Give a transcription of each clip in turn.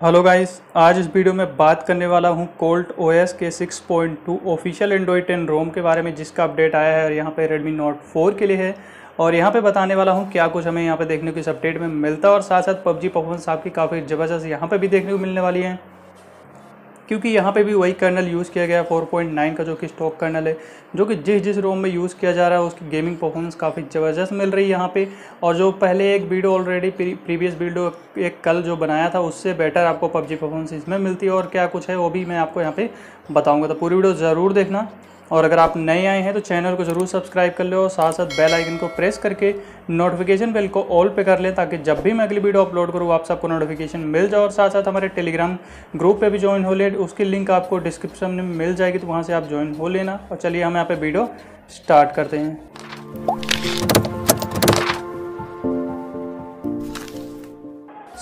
Hello guys आज इस video में बात करने वाला हूँ कोल्ट ओएस के 6.2 ऑफिशियल एंड्रॉइड 10 रोम के बारे में, जिसका अपडेट आया है और यहाँ पे रेडमी नोट 4 के लिए है। और यहाँ पे बताने वाला हूँ क्या कुछ हमें यहाँ पे देखने को इस अपडेट में मिलता है और साथ साथ पबजी परफॉर्मेंस आपकी काफ़ी ज़बरदस्त यहाँ पे भी देखने को मिलने वाली है। क्योंकि यहाँ पे भी वही कर्नल यूज़ किया गया है 4.9 का जो कि स्टॉक कर्नल है, जो कि जिस जिस रोम में यूज़ किया जा रहा है, उसकी गेमिंग परफॉर्मेंस काफ़ी ज़बरदस्त मिल रही है यहाँ पे। और जो पहले एक वीडियो ऑलरेडी प्रीवियस वीडियो एक कल जो बनाया था, उससे बेटर आपको पबजी परफॉर्मेंस इसमें मिलती है। और क्या कुछ है, वो भी मैं आपको यहाँ पर बताऊँगा। तो पूरी वीडियो ज़रूर देखना। और अगर आप नए आए हैं तो चैनल को ज़रूर सब्सक्राइब कर लें और साथ साथ बेल आइकन को प्रेस करके नोटिफिकेशन बेल को ऑल पे कर लें, ताकि जब भी मैं अगली वीडियो अपलोड करूँ, आप सबको नोटिफिकेशन मिल जाए और साथ साथ हमारे टेलीग्राम ग्रुप पे भी ज्वाइन हो ले। उसकी लिंक आपको डिस्क्रिप्शन में मिल जाएगी तो वहाँ से आप ज्वाइन हो लेना। और चलिए हम यहाँ पर वीडियो स्टार्ट करते हैं।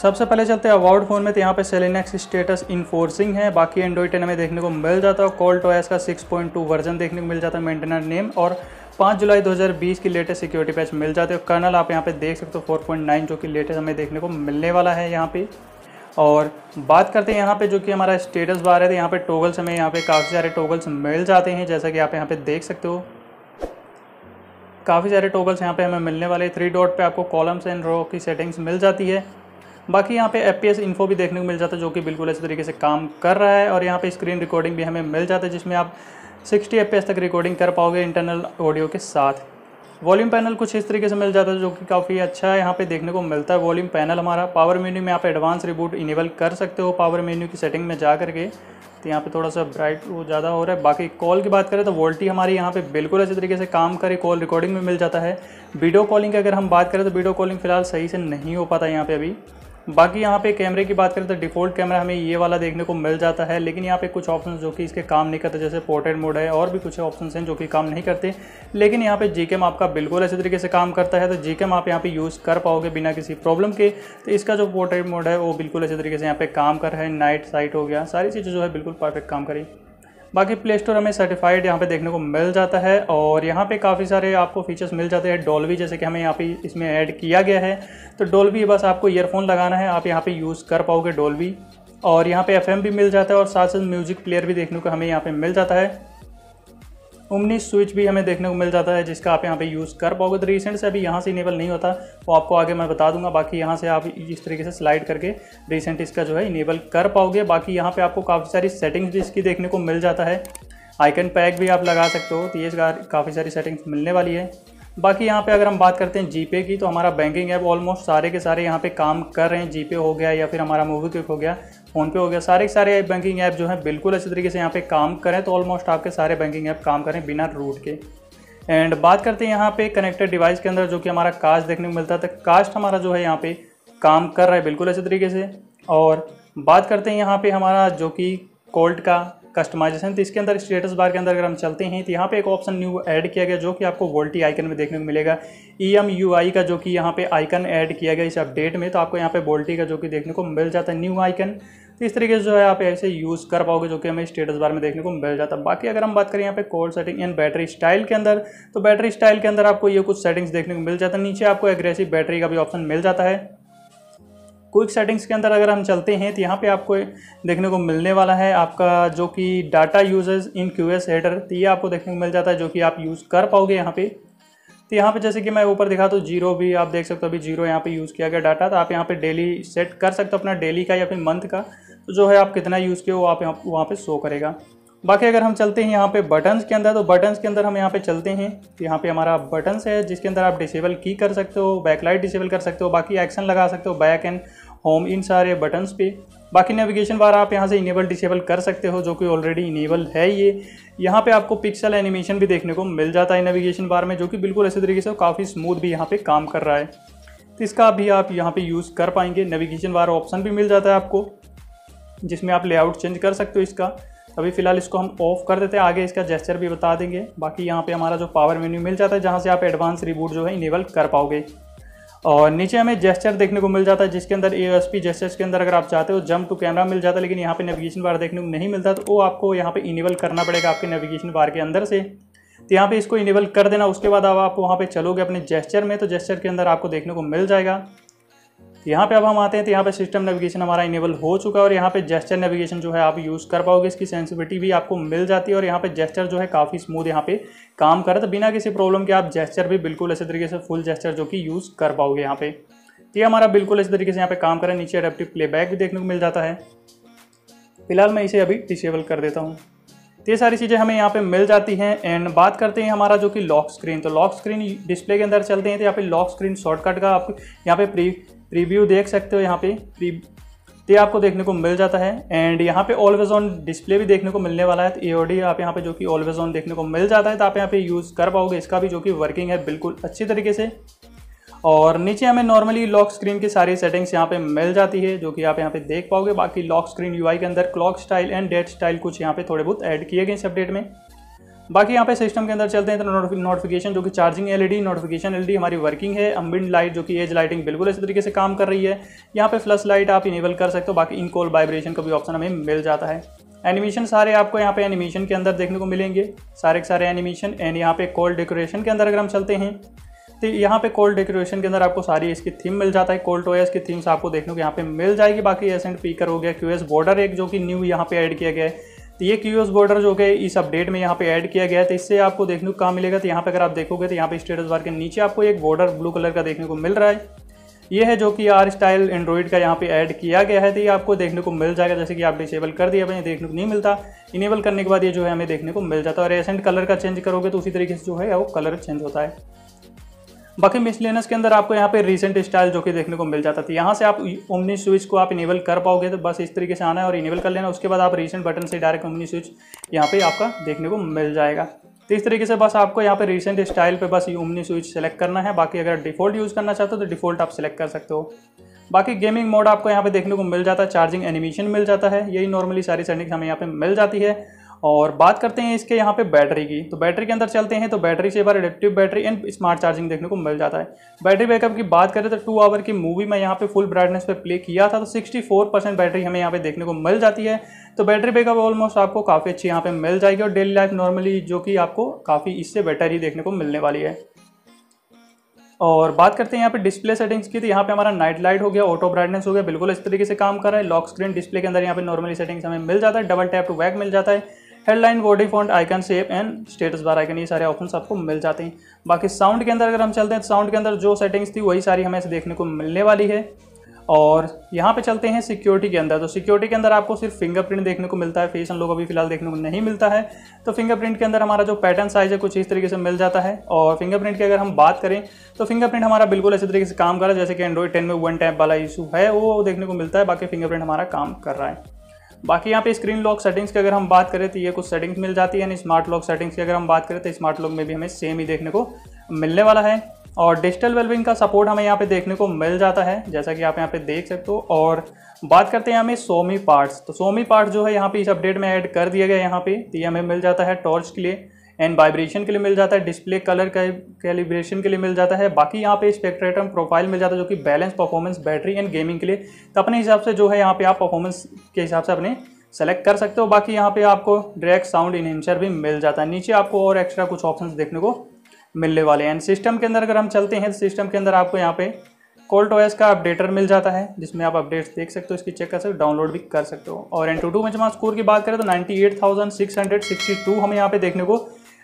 सबसे पहले चलते हैं अवार्ड फ़ोन में तो यहाँ पे सेलिनेक्स स्टेटस इन्फोर्सिंग है। बाकी एंड्रॉइड टेन हमें देखने को मिल जाता है। कॉल्ट ओएस का 6.2 वर्जन देखने को मिल जाता है मेंटेनर नेम और 5 जुलाई 2020 की लेटेस्ट सिक्योरिटी पैच मिल जाते हैं। कर्नल, आप यहाँ पे देख सकते हो 4.9 जो कि लेटेस्ट हमें देखने को मिलने वाला है यहाँ पे। और बात करते हैं यहाँ पे, जो कि हमारा स्टेटस बार है तो यहाँ पे टोगल्स हमें यहाँ पे काफ़ी सारे टोगल्स मिल जाते हैं, जैसा कि आप यहाँ पे देख सकते हो। काफ़ी सारे टोगल्स यहाँ पे हमें मिलने वाले थ्री डॉट पे आपको कॉलम्स एंड रो की सेटिंग्स मिल जाती है। बाकी यहाँ पे एफ़ इन्फो भी देखने को मिल जाता है, जो कि बिल्कुल अच्छे तरीके से काम कर रहा है, और यहाँ पे स्क्रीन रिकॉर्डिंग भी हमें मिल जाता है, जिसमें आप 60 एफपीएस तक रिकॉर्डिंग कर पाओगे इंटरनल ऑडियो के साथ। वॉल्यूम पैनल कुछ इस तरीके से मिल जाता है, जो कि काफ़ी अच्छा है, यहाँ पे देखने को मिलता है वॉल्यूम पैनल हमारा। पावर मेन्यू में आप एडवांस रिबूट इनेबल कर सकते हो पावर मेन्यू की सेटिंग में जा करके तो यहाँ पे थोड़ा सा ब्राइट वो ज़्यादा हो रहा है। बाकी कॉल की बात करें तो वोल्टी हमारी यहाँ पे बिल्कुल अच्छे तरीके से काम करे कॉल रिकॉर्डिंग में मिल जाता है। वीडियो कॉलिंग की अगर हम बात करें तो वीडियो कॉलिंग फ़िलहाल सही से नहीं हो पाता यहाँ पे अभी। बाकी यहाँ पे कैमरे की बात करें तो डिफ़ॉल्ट कैमरा हमें ये वाला देखने को मिल जाता है, लेकिन यहाँ पे कुछ ऑप्शन जो कि इसके काम नहीं करते, जैसे पोर्ट्रेट मोड है, और भी कुछ ऑप्शन हैं जो कि काम नहीं करते। लेकिन यहाँ पे जी आपका बिल्कुल अच्छे तरीके से काम करता है तो जी आप यहाँ पे यूज़ कर पाओगे बिना किसी प्रॉब्लम के। तो इसका जो पोर्ट्रेट मोड है, वो बिल्कुल अच्छे तरीके से यहाँ पर काम कर रहा है। नाइट साइट हो गया, सारी चीज़ें जो है बिल्कुल परफेक्ट काम करी। बाकी प्ले स्टोर हमें सर्टिफाइड यहाँ पे देखने को मिल जाता है और यहाँ पे काफ़ी सारे आपको फीचर्स मिल जाते हैं डोलवी जैसे कि हमें यहाँ पे इसमें ऐड किया गया है। तो डोलवी बस आपको ईयरफोन लगाना है, आप यहाँ पे यूज़ कर पाओगे डोलवी और यहाँ पे एफएम भी मिल जाता है और साथ साथ म्यूज़िक प्लेयर भी देखने को हमें यहाँ पर मिल जाता है। उमनीस स्विच भी हमें देखने को मिल जाता है, जिसका आप यहाँ पे यूज़ कर पाओगे। तो रिसेंट से अभी यहाँ से इनेबल नहीं होता वो आपको आगे मैं बता दूँगा। बाकी यहाँ से आप इस तरीके से स्लाइड करके रिसेंट इसका जो है इनेबल कर पाओगे। बाकी यहाँ पे आपको काफ़ी सारी सेटिंग्स भी इसकी देखने को मिल जाता है। आइकन पैक भी आप लगा सकते हो तो ये काफ़ी सारी सेटिंग्स मिलने वाली है। बाकी यहाँ पे अगर हम बात करते हैं जीपे की तो हमारा बैंकिंग ऐप ऑलमोस्ट सारे के सारे यहाँ पे काम कर रहे हैं। जीपे हो गया या फिर हमारा मूवी क्विक हो गया। फ़ोनपे हो गया। सारे सारे बैंकिंग ऐप जो है, बिल्कुल अच्छे तरीके से यहाँ पे काम करें तो ऑलमोस्ट आपके सारे बैंकिंग ऐप काम करें बिना रूट के। एंड बात करते हैं यहाँ पे कनेक्टेड डिवाइस के अंदर जो कि हमारा कास्ट देखने को मिलता तो कास्ट हमारा जो है यहाँ पे काम कर रहा है बिल्कुल अच्छे तरीके से। और बात करते हैं यहाँ पे हमारा जो कि कोल्ट का कस्टमाइजेशन तो इसके अंदर स्टेटस बार के अंदर अगर हम चलते हैं तो यहाँ पे एक ऑप्शन न्यू ऐड किया गया जो कि आपको वोल्टी आइकन में देखने को मिलेगा। ई एम यू आई का जो कि यहाँ पे आइकन ऐड किया गया इस अपडेट में तो आपको यहाँ पे वोल्टी का जो कि देखने को मिल जाता है न्यू आइकन तो इस तरीके से जो है आप ऐसे यूज़ कर पाओगे जो कि हमें स्टेटस बार में देखने को मिल जाता। है बाकी अगर हम बात करें यहाँ पे code setting and battery style के अंदर तो बैटरी स्टाइल के अंदर आपको ये कुछ सेटिंग्स देखने को मिल जाता। है नीचे आपको एग्रेसिव बैटरी का भी ऑप्शन मिल जाता है। क्विक सेटिंग्स के अंदर अगर हम चलते हैं तो यहाँ पे आपको देखने को मिलने वाला है आपका जो कि data users in Q S header तो ये आपको देखने को मिल जाता है जो कि आप यूज़ कर पाओगे यहाँ पे। तो यहाँ पे जैसे कि मैं ऊपर दिखा तो ज़ीरो भी आप देख सकते हो, अभी ज़ीरो यहाँ पे यूज़ किया गया डाटा तो आप यहाँ पे डेली सेट कर सकते हो अपना डेली का या फिर मंथ का। तो जो है आप कितना यूज़ किए वो आप वहाँ पे शो करेगा। बाकी अगर हम चलते हैं यहाँ पे बटन्स के अंदर तो बटन्स के अंदर हम यहाँ पे चलते हैं। यहाँ पे हमारा बटन्स है, जिसके अंदर आप डिसेबल की कर सकते हो बैकलाइट डिसेबल कर सकते हो, बाकी एक्शन लगा सकते हो बैक एंड होम इन सारे बटन्स पे। बाकी नेविगेशन बार आप यहाँ से इनेबल डिसेबल कर सकते हो, जो कि ऑलरेडी इनेबल है ये। यहाँ पे आपको पिक्सल एनिमेशन भी देखने को मिल जाता है नेविगेशन बार में, जो कि बिल्कुल ऐसे तरीके से काफ़ी स्मूथ भी यहाँ पे काम कर रहा है। तो इसका भी आप यहाँ पे यूज़ कर पाएँगे। नेविगेशन बार ऑप्शन भी मिल जाता है आपको। जिसमें आप लेआउट चेंज कर सकते हो इसका। अभी फ़िलहाल इसको हम ऑफ़ कर देते हैं। आगे इसका जेस्चर भी बता देंगे। बाकी यहाँ पे हमारा जो पावर मेन्यू मिल जाता है, जहाँ से आप एडवांस रिबूट जो है इनेबल कर पाओगे। और नीचे हमें जेस्चर देखने को मिल जाता है, जिसके अंदर ए एस पी जेस्चर्स के अंदर अगर आप चाहते हो जंप टू कैमरा मिल जाता है, लेकिन यहाँ पे नेविगेशन बार देखने को नहीं मिलता तो वो आपको यहाँ पे इनेबल करना पड़ेगा आपके नेविगेशन बार के अंदर से। तो यहाँ पे इसको इनेबल कर देना, उसके बाद अब आप वहाँ पे चलोगे अपने जेस्चर में तो जेस्चर के अंदर आपको देखने को मिल जाएगा। यहाँ पे अब हम आते हैं तो यहाँ पे सिस्टम नेविगेशन हमारा इनेबल हो चुका है और यहाँ पे जेस्टर नेविगेशन जो है आप यूज़ कर पाओगे, इसकी सेंसिटिविटी भी आपको मिल जाती है और यहाँ पे जेस्टर जो है काफ़ी स्मूथ यहाँ पे काम करे तो बिना किसी प्रॉब्लम के आप जेस्टर भी बिल्कुल ऐसे तरीके से फुल जेस्टर जो कि यूज़ कर पाओगे यहाँ पे। तो ये हमारा बिल्कुल इस तरीके से यहाँ पे काम करें नीचे अडेप्टिव प्लेबैक भी देखने को मिल जाता है। फ़िलहाल मैं इसे अभी डिसेबल कर देता हूँ। तो ये सारी चीज़ें हमें यहाँ पे मिल जाती हैं एंड बात करते हैं हमारा जो कि लॉक स्क्रीन तो लॉक स्क्रीन डिस्प्ले के अंदर चलते हैं तो यहाँ पे लॉक स्क्रीन शॉर्टकट का आप यहाँ पे प्री प्रीव्यू देख सकते हो यहाँ पे। प्री तो आपको देखने को मिल जाता है। एंड यहाँ पे ऑलवेज ऑन डिस्प्ले भी देखने को मिलने वाला है। तो ए आप यहाँ पे जो कि ऑलवेज ऑन देखने को मिल जाता है तो आप यहाँ पे यूज़ कर पाओगे। इसका भी जो कि वर्किंग है बिल्कुल अच्छी तरीके से। और नीचे हमें नॉर्मली लॉक स्क्रीन की सारी सेटिंग्स यहाँ पे मिल जाती है, जो कि आप यहाँ पे देख पाओगे। बाकी लॉक स्क्रीन यूआई के अंदर clock style and date style कुछ यहाँ पे थोड़े बहुत ऐड किए गए इस अपडेट में। बाकी यहाँ पे सिस्टम के अंदर चलते हैं तो नोटिफिकेशन जो कि चार्जिंग एलईडी नोटिफिकेशन एलईडी हमारी वर्किंग है अम्बिंड लाइट जो कि एज लाइटिंग बिल्कुल इसी तरीके से काम कर रही है। यहाँ पे फ्लश लाइट आप इनेबल कर सकते हो, बाकी इन कॉल वाइब्रेशन का भी ऑप्शन हमें मिल जाता है। एनिमेशन सारे आपको यहाँ पे एनिमेशन के अंदर देखने को मिलेंगे। सारे के सारे एनिमेशन एंड यहाँ पे कॉल डेकोरेशन के अंदर अगर हम चलते हैं तो यहाँ पे कोल्ड डेकोरेशन के अंदर आपको सारी इसकी थीम मिल जाता है। कोल्ड ओएस की थीम्स आपको देखने को यहाँ पे मिल जाएगी। बाकी एस एंड पीकर हो गया क्यूएस बॉर्डर एक जो कि न्यू यहाँ पे ऐड किया गया है। तो ये क्यूएस बॉर्डर जो कि इस अपडेट में यहाँ पे ऐड किया गया है तो इससे आपको देखने को कहाँ मिलेगा? तो यहाँ पे अगर आप देखोगे तो यहाँ पे स्टेटस बार के नीचे आपको एक बॉर्डर ब्लू कलर का देखने को मिल रहा है। ये है जो कि आर स्टाइल एंड्रॉइड का यहाँ पे ऐड किया गया है तो ये आपको देखने को मिल जाएगा, जैसे कि आप डिसेबल कर दिया, भाई देखने को नहीं मिलता। इनेबल करने के बाद ये जो है हमें देखने को मिल जाता है, और एसेंट कलर का चेंज करोगे तो उसी तरीके से जो है वो कलर चेंज होता है। बाकी मिसलेनस के अंदर आपको यहाँ पे रिसेंट स्टाइल जो कि देखने को मिल जाता था। यहाँ से आप ओमनी स्विच को आप इनेबल कर पाओगे तो बस इस तरीके से आना है और इनेबल कर लेना। उसके बाद आप रिसेंट बटन से डायरेक्ट ओमनी स्विच यहाँ पे आपका देखने को मिल जाएगा। तो इस तरीके से बस आपको यहाँ पे रिसेंट स्टाइल पे बस ओमनी स्विच सेलेक्ट करना है। बाकी अगर डिफ़ॉल्ट यूज़ करना चाहते हो तो डिफ़ॉल्ट आप सेलेक्ट कर सकते हो। बाकी गेमिंग मोड आपको यहाँ पे देखने को मिल जाता है। चार्जिंग एनिमेशन मिल जाता है। यही नॉर्मली सारी सेटिंग्स हमें यहाँ पे मिल जाती है। और बात करते हैं इसके यहाँ पे बैटरी की। तो बैटरी के अंदर चलते हैं तो बैटरी से bar adaptive battery and smart charging देखने को मिल जाता है। बैटरी बैकअप की बात करें तो टू आवर की मूवी में यहाँ पे फुल ब्राइटनेस पे प्ले किया था तो 64 परसेंट बैटरी हमें यहाँ पे देखने को मिल जाती है। तो बैटरी बैकअप ऑलमोस्ट आपको काफ़ी अच्छी यहाँ पे मिल जाएगी और डेली लाइफ नॉर्मली जो कि आपको काफ़ी इससे बेटर ही देखने को मिलने वाली है। और बात करते हैं यहाँ पे डिस्प्ले सेटिंग्स की। तो यहाँ पे हमारा नाइट लाइट हो गया ऑटो ब्राइटनेस हो गया, बिल्कुल इस तरीके से काम कर रहा है। लॉक स्क्रीन डिस्प्ले के अंदर यहाँ पे नॉर्मली सेटिंग्स हमें मिल जाता है डबल टैप टू बैक मिल जाता है। Headline body font icon shape and status bar icon ये सारे ऑप्शन आपको मिल जाते हैं। बाकी साउंड के अंदर अगर हम चलते हैं तो साउंड के अंदर जो सेटिंग्स थी, वही सारी हमें देखने को मिलने वाली है। और यहाँ पे चलते हैं सिक्योरिटी के अंदर। तो सिक्योरिटी के अंदर आपको सिर्फ़ फिंगरप्रिंट देखने को मिलता है। फेस हम लोग अभी फ़िलहाल देखने को नहीं मिलता है। तो फिंगरप्रिंट के अंदर हमारा जो पैटर्न साइज़ है, कुछ इस तरीके से मिल जाता है। और फिंगरप्रिंट की अगर हम बात करें तो फिंगरप्रिंट हमारा बिल्कुल ऐसे तरीके से काम कर रहा है। जैसे कि एंड्रॉइड टेन में वन टैप वाला इशू है, वो देखने को मिलता है। बाकी फिंगरप्रिंट हमारा काम कर रहा है। बाकी यहाँ पे स्क्रीन लॉक सेटिंग्स की अगर हम बात करें तो ये कुछ सेटिंग्स मिल जाती है स्मार्ट लॉक सेटिंग्स की अगर हम बात करें तो स्मार्ट लॉक में भी हमें सेम ही देखने को मिलने वाला है। और डिजिटल वेलबिंग का सपोर्ट हमें यहाँ पे देखने को मिल जाता है, जैसा कि आप यहाँ पे देख सकते हो। और बात करते हैं हमें सोमी पार्ट्स तो सोमी पार्ट्स जो है, यहाँ पे इस अपडेट में ऐड कर दिया गया यहाँ पे। तो ये हमें मिल जाता है टॉर्च के लिए। एंड वाइब्रेशन के लिए मिल जाता है, डिस्प्ले कलर कैलिब्रेशन के लिए मिल जाता है। बाकी यहाँ पे स्पेक्ट्रेटम प्रोफ़ाइल मिल जाता है जो कि balance, performance, battery and gaming के लिए। तो अपने हिसाब से जो है यहाँ पे आप परफॉर्मेंस के हिसाब से अपने सेलेक्ट कर सकते हो। बाकी यहाँ पे आपको डायरेक्ट साउंड इनहेंसर भी मिल जाता है। नीचे आपको और एक्स्ट्रा कुछ ऑप्शंस देखने को मिलने वाले हैं। एंड सिस्टम के अंदर अगर हम चलते हैं तो सिस्टम के अंदर आपको यहाँ पे कोल्ट ओएस का अपडेटर मिल जाता है, जिसमें आप अपडेट्स देख सकते हो, इसकी चेक कर सकते हो डाउनलोड भी कर सकते हो। और एन टू टू में जमा स्कोर की बात करें तो ninety eight thousand six hundred sixty two हमें यहाँ पे देखने को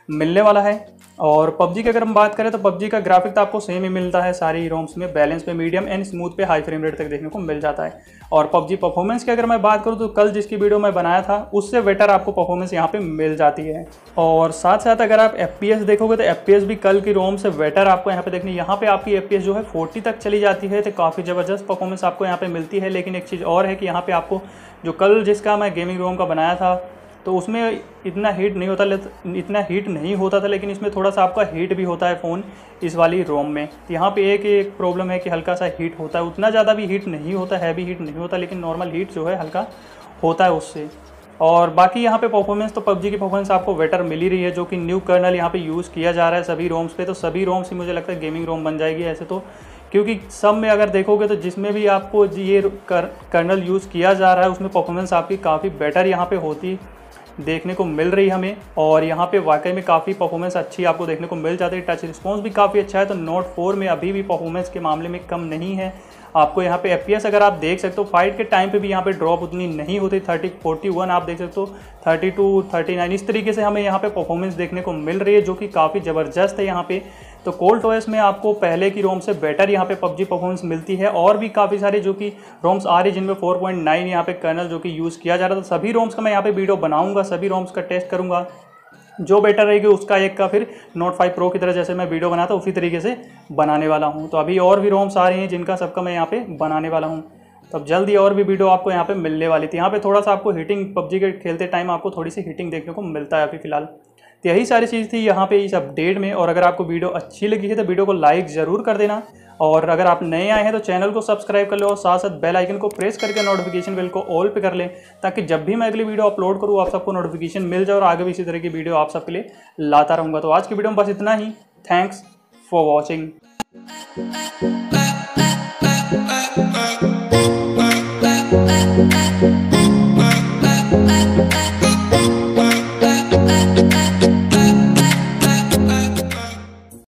मिलने वाला है। और पबजी की अगर हम बात करें तो पबजी का ग्राफिक तो आपको सेम ही मिलता है। सारी रोम्स में बैलेंस पे मीडियम एंड स्मूथ पे हाई फ्रेम रेट तक देखने को मिल जाता है। और पबजी परफॉर्मेंस की अगर मैं बात करूँ तो कल जिसकी वीडियो मैं बनाया था, उससे बेटर आपको परफॉर्मेंस यहाँ पे मिल जाती है। और साथ साथ अगर आप FPS देखोगे तो FPS भी कल की रोम से बेटर आपको यहाँ पे देखने, यहाँ पे आपकी FPS जो है फोर्टी तक चली जाती है। तो काफ़ी ज़बरदस्त परफॉर्मेंस आपको यहाँ पे मिलती है। लेकिन एक चीज़ और है कि यहाँ पे आपको जो कल जिसका मैं गेमिंग रोम का बनाया था तो उसमें इतना हीट नहीं होता इतना हीट नहीं होता था, लेकिन इसमें थोड़ा सा आपका हीट भी होता है फ़ोन इस वाली रोम में। यहाँ पे एक एक प्रॉब्लम है कि हल्का सा हीट होता है। उतना ज़्यादा भी हीट नहीं होता हैवी हीट नहीं होता, लेकिन नॉर्मल हीट जो है हल्का होता है उससे। और बाकी यहाँ पे परफॉर्मेंस तो पबजी की परफॉर्मेंस आपको बेटर मिल ही रही है, जो कि न्यू कर्नल यहाँ पे यूज़ किया जा रहा है सभी रोम्स पे तो सभी रोम्स ही मुझे लगता है गेमिंग रोम बन जाएगी ऐसे तो। क्योंकि सब में अगर देखोगे तो जिसमें भी आपको ये कर्नल यूज़ किया जा रहा है, उसमें परफॉर्मेंस आपकी काफ़ी बेटर यहाँ पर होती देखने को मिल रही हमें और यहाँ पे वाकई में काफ़ी परफॉर्मेंस अच्छी आपको देखने को मिल जाती है। टच रिस्पॉन्स भी काफ़ी अच्छा है तो नोट फोर में अभी भी परफॉर्मेंस के मामले में कम नहीं है। आपको यहाँ पे एफपीएस अगर आप देख सकते हो फाइट के टाइम पे भी यहाँ पे ड्रॉप उतनी नहीं होती थर्टी फोर्टी वन आप देख सकते हो थर्टी टू थर्टी नाइन इस तरीके से हमें यहाँ पे परफॉर्मेंस देखने को मिल रही है, जो कि काफ़ी ज़बरदस्त है यहाँ पे। तो कोल्ड ओएस में आपको पहले की रोम से बेटर यहाँ पे पबजी परफॉर्मेंस मिलती है, और भी काफ़ी सारे जो कि रोम्स आ रही जिनमें 4.9 यहाँ पे कर्नल जो कि यूज़ किया जा रहा था, सभी रोम्स का मैं यहाँ पे वीडियो बनाऊँगा, सभी रोम्स का टेस्ट करूँगा। जो बेटर रहेगी उसका एक का फिर नोट फाइव प्रो की तरह जैसे मैं वीडियो बनाता उसी तरीके से बनाने वाला हूँ। तो अभी और भी रोम्स आ रही हैं जिनका सबका मैं यहाँ पे बनाने वाला हूँ। तो अब जल्दी और भी वीडियो आपको यहाँ पे मिलने वाली थी। यहाँ पे थोड़ा सा आपको हीटिंग पबजी के खेलते टाइम आपको थोड़ी सी हीटिंग देखने को मिलता है अभी फ़िलहाल। तो यही सारी चीज़ थी यहाँ पे इस अपडेट में। और अगर आपको वीडियो अच्छी लगी है तो वीडियो को लाइक ज़रूर कर देना। और अगर आप नए आए हैं तो चैनल को सब्सक्राइब कर लो और साथ साथ बेल आइकन को प्रेस करके नोटिफिकेशन बेल को ऑल पे कर लें ताकि जब भी मैं अगली वीडियो अपलोड करूँ, आप सबको नोटिफिकेशन मिल जाए और आगे भी इसी तरह की वीडियो आप सबके लिए लाता रहूँगा। तो आज की वीडियो में बस इतना ही। Thanks for watching